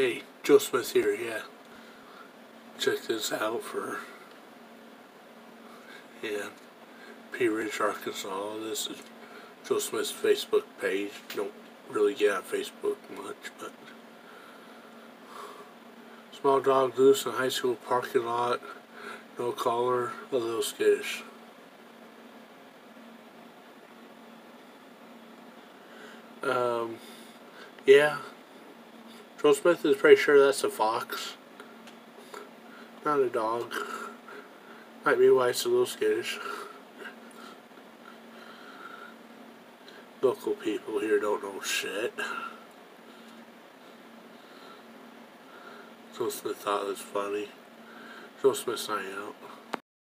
Hey, Joe Smith here, yeah. Check this out for, yeah, Pea Ridge, Arkansas. This is Joe Smith's Facebook page. Don't really get on Facebook much, but small dog loose in high school parking lot. No collar, a little skittish. Um, yeah. Joel Smith is pretty sure that's a fox. Not a dog. Might be why it's a little skittish. Local people here don't know shit. Joel Smith thought it was funny. Joel Smith signing out.